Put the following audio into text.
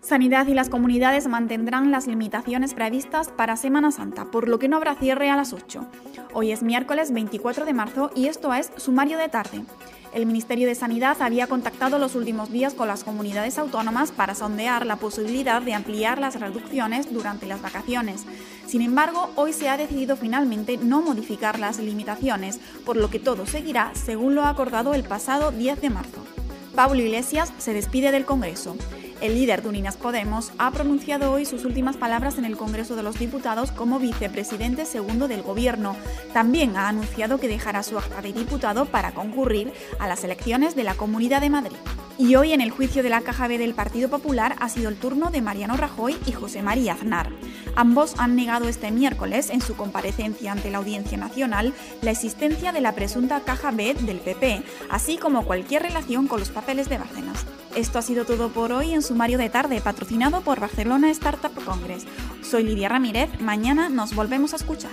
Sanidad y las comunidades mantendrán las limitaciones previstas para Semana Santa, por lo que no habrá cierre a las 8. Hoy es miércoles 24 de marzo y esto es sumario de tarde. El Ministerio de Sanidad había contactado los últimos días con las comunidades autónomas para sondear la posibilidad de ampliar las reducciones durante las vacaciones. Sin embargo, hoy se ha decidido finalmente no modificar las limitaciones, por lo que todo seguirá según lo acordado el pasado 10 de marzo. Pablo Iglesias se despide del Congreso. El líder de Unidas Podemos ha pronunciado hoy sus últimas palabras en el Congreso de los Diputados como vicepresidente segundo del Gobierno. También ha anunciado que dejará su acta de diputado para concurrir a las elecciones de la Comunidad de Madrid. Y hoy en el juicio de la Caja B del Partido Popular ha sido el turno de Mariano Rajoy y José María Aznar. Ambos han negado este miércoles, en su comparecencia ante la Audiencia Nacional, la existencia de la presunta Caja B del PP, así como cualquier relación con los papeles de Bárcenas. Esto ha sido todo por hoy en Sumario de Tarde, patrocinado por Barcelona Startup Congress. Soy Lidia Ramírez, mañana nos volvemos a escuchar.